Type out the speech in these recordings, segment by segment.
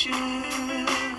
should.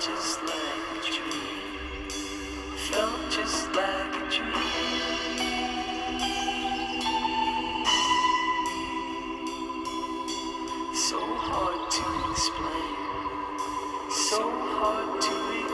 Felt just like a dream. So hard to explain. So hard to explain.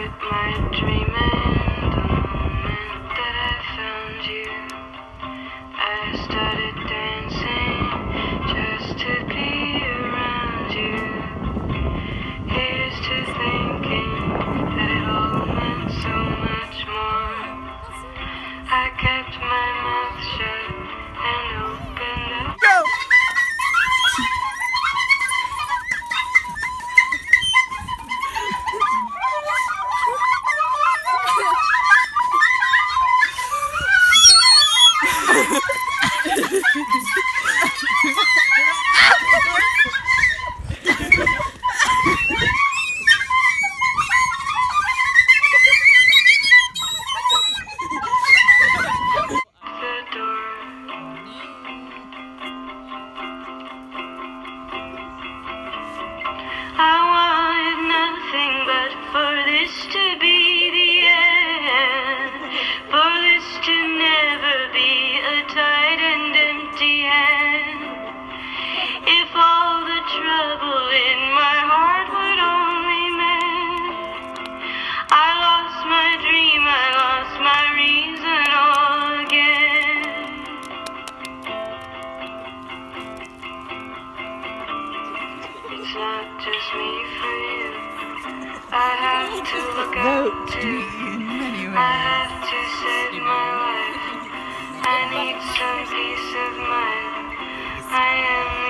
with my dreaming. Há I have to look out many ways. I have to save my life. I need some peace of mind. I am.